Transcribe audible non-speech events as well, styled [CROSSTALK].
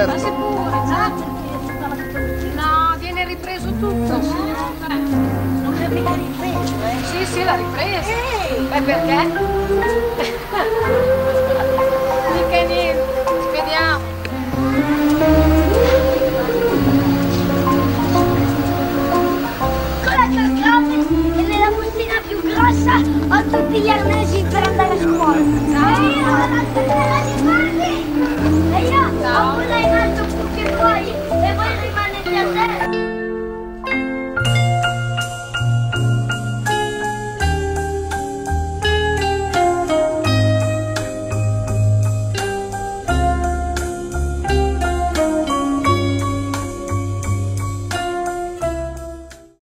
certo. Ma sicuro, esatto, già. No, viene ripreso tutto. Eh, non è mica ripreso, eh? Sì, sì, l'ha ripreso. Ehi! E perché? [LAUGHS] Mica niente. Vediamo. Con la calcolatrice e nella bustina più grossa ho tutti gli arnesi per andare a scuola. No.